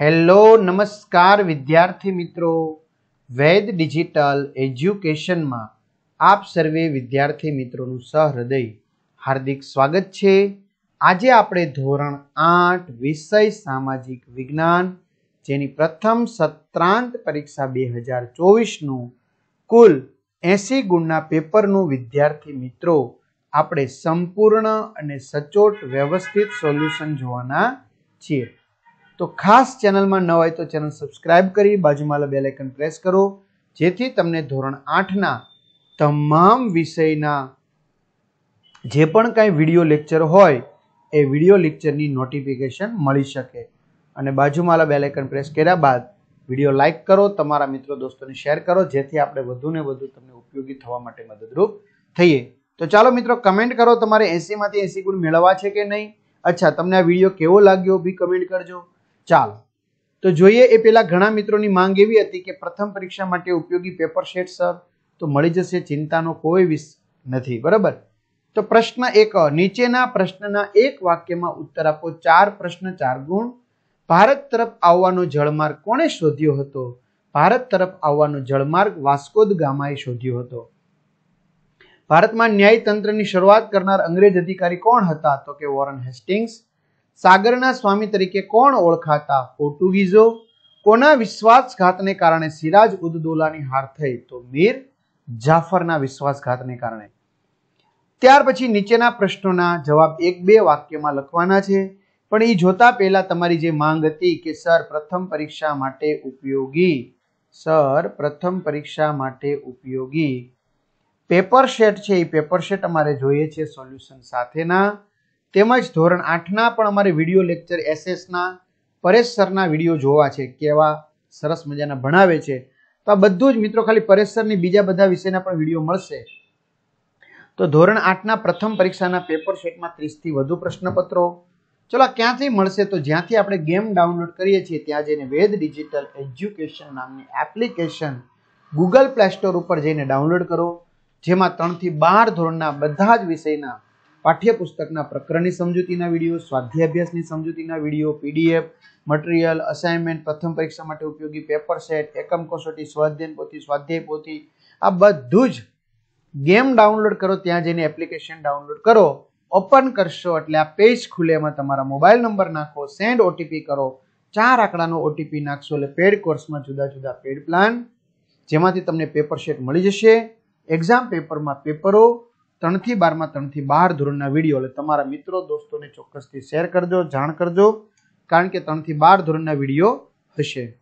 Hello, નમસ્કાર વિદ્યાર્થી મિત્રો. વેદ ડિજિટલ એજ્યુકેશનમાં આપ સર્વે વિદ્યાર્થી મિત્રોનું સહૃદય, હાર્દિક સ્વાગત છે. આજે આપણે ધોરણ આઠ, વિષય સામાજિક વિજ્ઞાન, જેની પ્રથમ સત્રાંત પરીક્ષા બે હજાર ચોવીસનું કુલ એસી ગુણના પેપરનું વિદ્યાર્થી મિત્રો આપણે સંપૂર્ણ અને સચોટ વ્યવસ્થિત સોલ્યુશન જોવાના છીએ. તો ખાસ ચેનલમાં ન હોય તો ચેનલ સબસ્ક્રાઇબ કરી, બાજુમાં બેલ આઇકન પ્રેસ કરો, જેથી તમને ધોરણ આઠના તમામ વિષયના જે પણ કાંઈ વીડિયો લેક્ચર હોય, એ વીડિયો લેક્ચરની નોટિફિકેશન મળી શકે. અને બાજુમાં બેલ આઇકન પ્રેસ કર્યા બાદ વીડિયો લાઇક કરો, તમારા મિત્રો દોસ્તોને શેર કરો, જેથી આપણે વધુને વધુ તમને ઉપયોગી થવા માટે મદદરૂપ થઈએ. તો ચાલો મિત્રો, કમેન્ટ કરો તમારે એસીમાંથી એસી ગુણ મેળવવા છે કે નહીં? અચ્છા, તમને આ વીડિયો કેવો લાગ્યો? બી કમેન્ટ કરજો. ચાલો. તો જોઈએ એ પેલા ઘણા મિત્રોની માંગ એવી હતી કે પ્રથમ પરીક્ષા માટે ઉપયોગી પેપર શેટ, સર. તો મળી જશે ચિંતાનો કોઈ વિષ નથી, બરાબર? તો પ્રશ્ન એક, નીચેના પ્રશ્નના એક વાક્યમાં ઉત્તર આપો. ચાર પ્રશ્ન, ચાર ગુણ. ભારત તરફ આવવાનો જળમાર્ગ કોણે શોધ્યો હતો? ભારત તરફ આવવાનો જળમાર્ગ વાસ્કોદ ગામાએ શોધ્યો હતો. ભારતમાં ન્યાયતંત્રની શરૂઆત કરનાર અંગ્રેજ અધિકારી કોણ હતા? તો કે વોરન હેસ્ટિંગ્સ સાગરના સ્વામી તરીકે કોણ ઓળખાતા પોર્ટુગીઝો? કોના વિશ્વાસઘાતને કારણે સિરાજ ઉદ્દોલાની હાર થઈ તો મીર જાફરના વિશ્વાસઘાતને કારણે? ત્યાર પછી નીચેના પ્રશ્નોના જવાબ એક બે વાક્યમાં લખવાના છે. પણ એ જોતા પહેલા તમારી જે માંગ હતી કે સર પ્રથમ પરીક્ષા માટે ઉપયોગી, સર પ્રથમ પરીક્ષા માટે ઉપયોગી. પેપર શેટ છે એ પેપર શેટ અમારે જોઈએ છે સોલ્યુશન સાથેના. તેમજ ધોરણ આઠના પણ અમારે વીડિયો લેક્ચર એસએસના પરેશ સરના વીડિયો જોવા છે, કેવા સરસ મજાના ભણાવે છે. તો આ બધું જ મિત્રો ખાલી પરેશ સરની બીજા બધા વિષયના પણ વીડિયો મળશે. તો ધોરણ આઠના પ્રથમ પરીક્ષાના પેપર શેટમાં ત્રીસથી વધુ પ્રશ્નપત્રો. ચલો ક્યાંથી મળશે? તો જ્યાંથી આપણે ગેમ ડાઉનલોડ કરીએ છીએ, ત્યાં જઈને વેદ ડિજિટલ એજ્યુકેશન નામની એપ્લિકેશન ગૂગલ પ્લે સ્ટોર ઉપર જઈને ડાઉનલોડ કરો, જેમાં ત્રણથી બાર ધોરણના બધા જ વિષયના પાઠ્યપુસ્તકના પ્રકરણની સમજૂતીના વીડિયો સ્વાધ્યાય અભ્યાસની સમજૂતીના વીડિયો, પીડીએફ, મટીરિયલ, અસાઇનમેન્ટ, પ્રથમ પરીક્ષા માટે ઉપયોગી પેપર સેટ, એકમ કસોટી સ્વાધ્યાયન પોથી, સ્વાધ્યાય પોથી, આ બધું જ ગેમ ડાઉનલોડ કરો, ત્યાં જઈને એપ્લિકેશન ડાઉનલોડ કરો, ઓપન કરશો, એટલે આ પેજ ખુલે, એમાં તમારા મોબાઈલ નંબર નાખો, સેન્ડ ઓટીપી કરો, ચાર આંકડાનો ઓટીપી નાખશો, એટલે પેડ કોર્સમાં જુદા જુદા પેડ પ્લાન, જેમાંથી તમને પેપર સેટ મળી જશે, એક્ઝામ પેપરમાં પેપરો ત્રણથી બારમાં ત્રણથી બાર ધોરણના વીડિયો એટલે તમારા મિત્રો, દોસ્તોને ચોક્કસથી શેર કરજો, જાણ કરજો, કારણ કે ત્રણથી બાર ધોરણના વીડિયો હશે.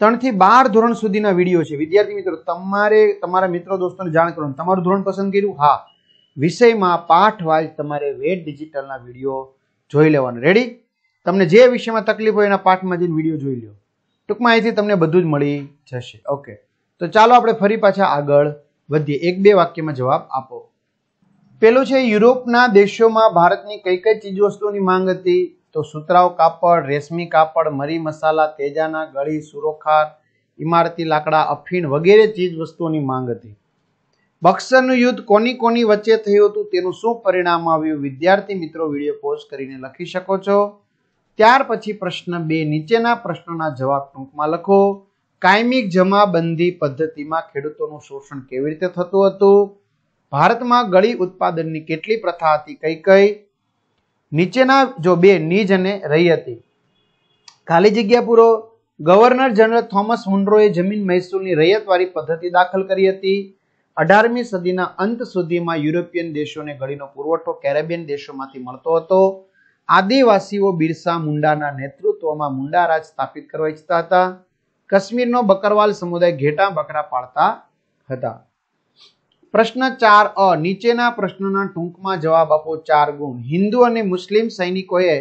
ત્રણથી બાર ધોરણ સુધીના વીડિયો છે. વિદ્યાર્થી મિત્રો, તમારે, તમારા મિત્રો, દોસ્તોને જાણ કરવાનું. તમારું ધોરણ પસંદ કર્યું? હા. વિષયમાં પાઠ વાઇઝ તમારે વેટ ડિજિટલના વીડિયો જોઈ લેવાનો. રેડી તમને જે વિષયમાં તકલીફ હોય એના પાઠમાં જઈને વીડિયો જોઈ લો ટૂંકમાં અહીંથી તમને બધું જ મળી જશે. ઓકે તો ચાલો આપણે ફરી પાછા આગળ વધીએ. એક બે વાક્યમાં જવાબ આપો. પેલું છે, યુરોપના દેશોમાં ભારતની કઈ કઈ ચીજ વસ્તુઓની માંગ હતી? તો સુતરાવ કાપડ, રેશમી કાપડ, મરી મસાલા, તેજાના ગળી, સુરોખાર ઇમારતી લાકડા, અફીણ વગેરે ચીજ વસ્તુઓની માંગ હતી. બક્સરનું યુદ્ધ કોની કોની વચ્ચે થયું હતું, તેનું શું પરિણામ આવ્યું, વિદ્યાર્થી મિત્રો, વીડિયો પોઝ કરીને લખી શકો છો. ત્યાર પછી પ્રશ્ન બે, નીચેના પ્રશ્નોના જવાબ ટૂંકમાં લખો. કાયમિક જમાબંધી પદ્ધતિમાં ખેડૂતોનું શોષણ કેવી રીતે થતું હતું? ભારતમાં ગળી ઉત્પાદનની કેટલી પ્રથા હતી, કઈ કઈ? નીચેના જો બે નીજ અને રહી હતી. ખાલી જગ્યા પૂરો. ગવર્નર જનરલ થોમસ હુન્ડ્રોએ જમીન મહેસૂલની રૈયતવાળી પદ્ધતિ દાખલ કરી હતી. અઢારમી સદીના અંત સુધીમાં યુરોપિયન દેશોને ગળીનો પુરવઠો કેરેબિયન દેશોમાંથી મળતો હતો. આદિવાસીઓ બિરસા મુંડાના નેતૃત્વમાં મુંડા રાજ સ્થાપિત કરવા ઈચ્છતા હતા. કાશ્મીરનો બકરવાલ સમુદાય ઘેટા બકરા પાળતા હતા. પ્રશ્ન ચાર અ. નીચેના પ્રશ્નોના ટૂંકમાં જવાબ આપો ચાર ગુણ. હિન્દુ અને મુસ્લિમ સૈનિકોએ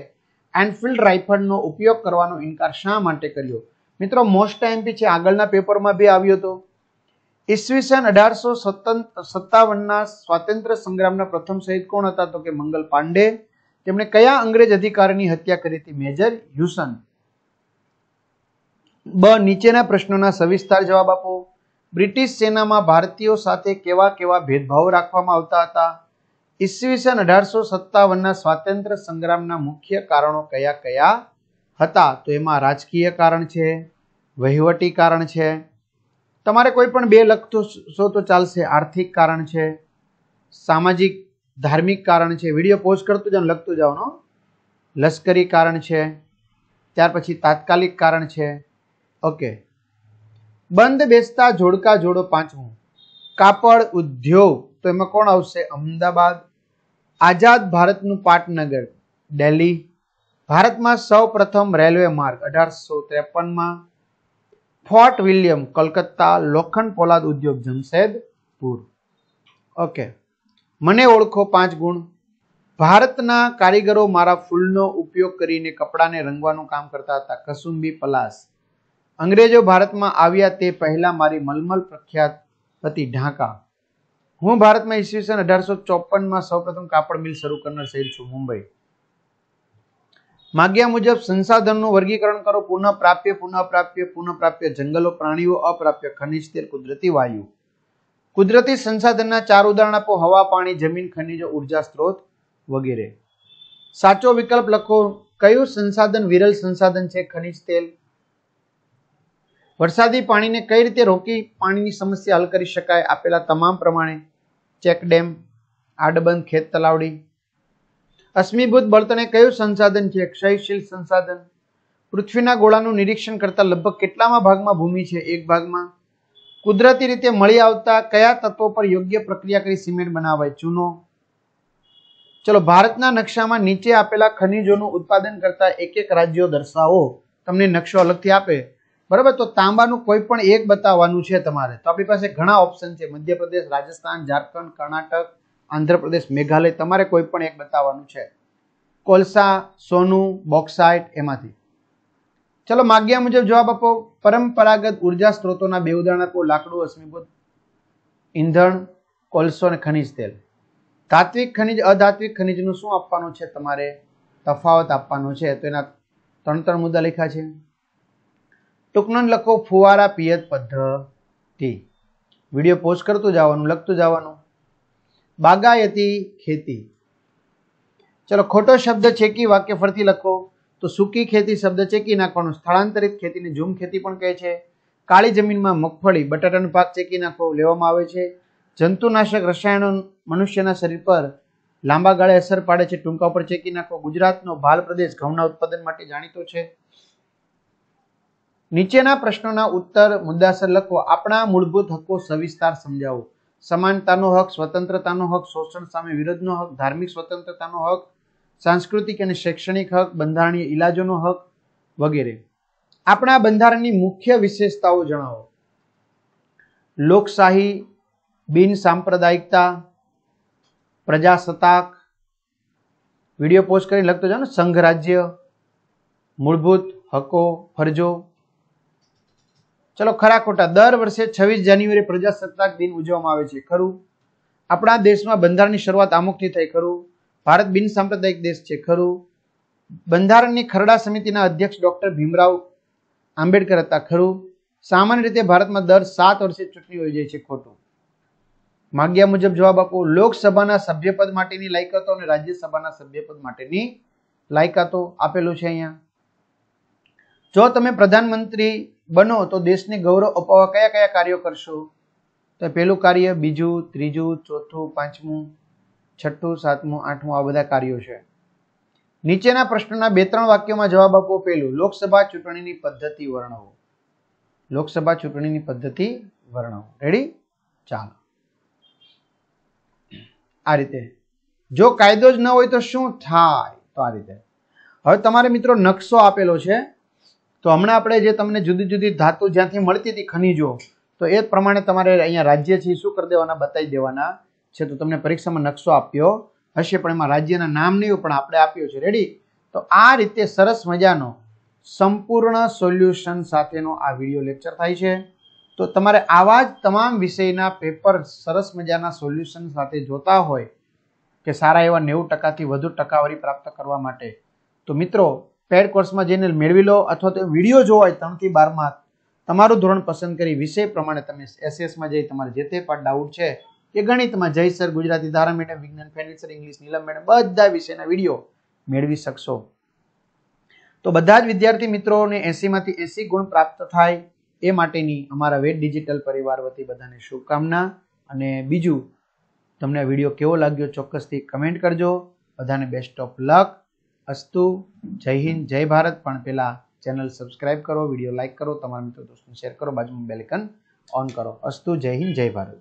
એનફિલ્ડ રાઇફલનો ઉપયોગ કરવાનો ઇનકાર શા માટે કર્યો? મિત્રો મોસ્ટ એમપી છે, આગળના પેપરમાં બી આવ્યો હતો ઈસવીસન અઢારસો સત્તાવનના સ્વાતંત્ર્ય સંગ્રામના પ્રથમ શહીદ કોણ હતા? તો કે મંગલ પાંડે. તેમણે કયા અંગ્રેજ અધિકારીની હત્યા કરી હતી? Major Hewson. બ. નીચેના પ્રશ્નોના સવિસ્તાર જવાબ આપો. બ્રિટિશ સેનામાં ભારતીયો સાથે કેવા કેવા ભેદભાવ રાખવામાં આવતા હતા? ઈસવીસન અઢારસો સત્તાવનના સ્વાતંત્ર્ય સંગ્રામના મુખ્ય કારણો કયા કયા હતા? તો એમાં રાજકીય કારણ છે, વહીવટી કારણ છે, તમારે કોઈ પણ બે લખતો છો તો ચાલશે. આર્થિક કારણ છે, સામાજિક, ધાર્મિક કારણ છે. વીડિયો પોસ્ટ કરતું જાઓ લખતું જાઓનો લશ્કરી કારણ છે, ત્યાર પછી તાત્કાલિક કારણ છે. ઓકે. બંધ બેસતા જોડકા જોડો પાંચમું. કાપડ ઉદ્યોગ. તો એમાં કોણ આવશે? અમદાવાદ. આઝાદ ભારતનું પાટનગર. દિલ્હી ભારતમાં સૌ પ્રથમ રેલવે માર્ગ, અઢારસો ત્રેપનમાં. Fort William, Calcutta. લોખંડ પોલાદ ઉદ્યોગ, જમશેદપુર. ઓકે. મને ઓળખો પાંચ ગુણ. ભારતના કારીગરો મારા ફૂલનો ઉપયોગ કરીને કપડાને રંગવાનું કામ કરતા હતા. કસુંબી પલાસ. અંગ્રેજો ભારતમાં આવ્યા તે પહેલા મારી મલમલ પ્રખ્યાત હતી ઢાકા. હું ભારતમાં ઈસવીસન અઢારસો ચોપનમાં સૌપ્રથમ કાપડ મિલ શરૂ કરનાર શહેર છું, મુંબઈ. માગ્યા મુજબ સંસાધનનું વર્ગીકરણ કરો પુનઃ પ્રાપ્ય પુનઃ પ્રાપ્ય પુનઃ પ્રાપ્ય જંગલો, પ્રાણીઓ, અપ્રાપ્ય ખનિજ તેલ, કુદરતી વાયુ. કુદરતી સંસાધનના ચાર ઉદાહરણ આપો, હવા, પાણી, જમીન, ખનિજો, ઊર્જા, સ્ત્રોત વગેરે. સાચો વિકલ્પ લખો, કયું સંસાધન વિરલ સંસાધન છે? ખનિજ તેલ વરસાદી પાણીને કઈ રીતે રોકી પાણીની સમસ્યા હલ કરી શકાય આપેલા તમામ પ્રમાણે ચેક ડેમ, આડબંધ, ખેત તલાવડી, અશ્મિભૂત બળતણ કયું સંસાધન છે? ક્ષયશીલ સંસાધન. પૃથ્વીના ગોળાનું નિરીક્ષણ કરતા લગભગ કેટલામાં ભાગમાં ભૂમિ છે? એક ભાગમાં કુદરતી રીતે મળી આવતા કયા તત્વો પર યોગ્ય પ્રક્રિયા કરી સિમેન્ટ બનાવાય? ચૂનો. ચલો, ભારતના નકશામાં નીચે આપેલા ખનિજોનું ઉત્પાદન કરતા એક એક રાજ્યો દર્શાવો. તમને નકશો અલગથી આપે. બરાબર? તો તાંબાનું કોઈ પણ એક બતાવવાનું છે તમારે. તો આપણી પાસે ઘણા ઓપ્શન છે. મધ્યપ્રદેશ, રાજસ્થાન, ઝારખંડ, કર્ણાટક, આંધ્રપ્રદેશ, મેઘાલય, તમારે કોઈ પણ એક બતાવવાનું છે. કોલસા, સોનું બોક્સાઇટ એમાંથી. ચલો, માગ્યા મુજબ જવાબ આપો. પરંપરાગત ઊર્જા સ્ત્રોતોના બે ઉદાહરણ આપો લાકડું, અશ્મિભૂત ઈંધણ, કોલસો અને ખનિજ તેલ. ધાત્વિક ખનિજ, અધાત્વિક ખનિજનું શું આપવાનું છે? તમારે તફાવત આપવાનો છે. તો એના ત્રણ ત્રણ મુદ્દા લખ્યા છે. ટૂંકનો લખો ફુવારા પિયત પદ્ધતિ. વીડિયો પોસ્ટ કરતું જવાનું, લખતું જવાનું. બાગાયતી ખેતી. ચલો, ખોટો શબ્દ ચેકી વાક્ય ફરતી લખો. તો સૂકી ખેતી શબ્દ ચેકી નાખવાનું. સ્થળાંતરિત ખેતીને ઝૂમ ખેતી પણ કહે છે. કાળી જમીનમાં મગફળી, બટાટાનો પાક ચેકી નાખવો લેવામાં આવે છે. જંતુનાશક રસાયણો મનુષ્યના શરીર પર લાંબા ગાળે અસર પાડે છે. ટૂંકા પર ચેકી નાખવો ગુજરાતનો ભાલ પ્રદેશ ઘઉંના ઉત્પાદન માટે જાણીતો છે. નીચેના પ્રશ્નોના ઉત્તર મુદ્દાસર લખો. આપણા મૂળભૂત હકો સવિસ્તાર સમજાવો. સમાનતાનો હક, સ્વતંત્રતાનો હક, શોષણ સામે વિરોધનો હક, ધાર્મિક સ્વતંત્રતાનો હક, સાંસ્કૃતિક અને શૈક્ષણિક હક, બંધારણીય ઇલાજોનો હક વગેરે. આપણા બંધારણની મુખ્ય વિશેષતાઓ જણાવો. લોકશાહી, બિન સાંપ્રદાયિકતા, પ્રજાસત્તાક, વીડિયો પોસ્ટ કરીને લખતો જાઓ ને, સંઘ રાજ્ય, મૂળભૂત હકો, ફરજો ચલો ખરા ખોટા, દર વર્ષે છવ્વીસ જાન્યુઆરી પ્રજાસત્તાક દિન ઉજવવામાં આવે છે. ખરું? આપણા દેશમાં બંધારણની શરૂઆત આમુખથી થઈ, ખરું? ભારત બિન સાંપ્રદાયિક દેશ છે, ખરું? બંધારણની ખરડા સમિતિના અધ્યક્ષ ડોક્ટર ભીમરાવ આંબેડકર હતા, ખરું? સામાન્ય રીતે ભારતમાં દર સાત વર્ષે ચૂંટણી યોજાય છે, ખોટું. માગ્યા મુજબ જવાબ આપો, લોકસભાના સભ્યપદ માટેની લાયકાતો અને રાજ્યસભાના સભ્યપદ માટેની લાયકાતો આપેલું છે અહીંયા. જો તમે પ્રધાનમંત્રી બનો તો દેશને ગૌરવ અપાવવા કયા કયા કાર્યો કરશો? તો પહેલું કાર્ય, બીજું, ત્રીજું, ચોથું, પાંચમું, છઠ્ઠું, સાતમું, આઠમું, આ બધા કાર્યો છે. નીચેના પ્રશ્નના બે ત્રણ વાક્યોમાં જવાબ આપો પહેલું. લોકસભા ચૂંટણીની પદ્ધતિ વર્ણવો. લોકસભા ચૂંટણીની પદ્ધતિ વર્ણવો. રેડી ચાલો. આ રીતે. જો કાયદો જ ન હોય તો શું થાય? તો આ રીતે. હવે તમારે મિત્રો નકશો આપેલો છે. તો હમણાં આપણે જે તમને જુદી જુદી ધાતુ જ્યાંથી મળતી હતી ખનીજો, તો એ પ્રમાણે તમારે અહીંયા રાજ્ય છે શું કરી દેવાના બતાવી દેવાના છે. તો તમને પરીક્ષામાં નકશો આપ્યો હશે, પણ એમાં રાજ્યના નામ નહીં પણ આપણે આપ્યો છે. રેડી તો આ રીતે સરસ મજાનો સંપૂર્ણ સોલ્યુશન સાથેનો આ વીડિયો લેક્ચર થાય છે. તો તમારે આવા જ તમામ વિષયના પેપર સરસ મજાના સોલ્યુશન સાથે જોતા હોય કે સારા એવા નેવું ટકાથી વધુ ટકાવારી પ્રાપ્ત કરવા માટે. તો મિત્રો પેડ કોર્સમાં જઈને મેળવી લો અથવા તો વીડિયો જોવો હોય ત્રણથી બારમાં તમારું ધોરણ પસંદ કરી વિષય પ્રમાણે તમે એસએસમાં જઈ તમારે જે તે પણ ડાઉટ છે કે ગણિતમાં જય સર, ગુજરાતી ધારા મેડમ વિજ્ઞાન Fenil sir English Neelam madam બધા વિષયના વીડિયો મેળવી શકશો. તો બધા જ વિદ્યાર્થી મિત્રોને એસીમાંથી એસી ગુણ પ્રાપ્ત થાય એ માટેની અમારા વેદ ડિજિટલ પરિવાર વતી બધાને શુભકામના અને બીજું, તમને વીડિયો કેવો લાગ્યો ચોક્કસથી કમેન્ટ કરજો. બધાને બેસ્ટ ઓફ લક અસ્તુ, જય હિન્દ, જય ભારત. પણ પહેલાં ચેનલ સબસ્ક્રાઇબ કરો, વીડિયો લાઇક કરો, તમારા મિત્રો, દોસ્તોને શેર કરો, બાજુમાં બેલેકન ઓન કરો. અસ્તુ, જય હિન્દ, જય ભારત.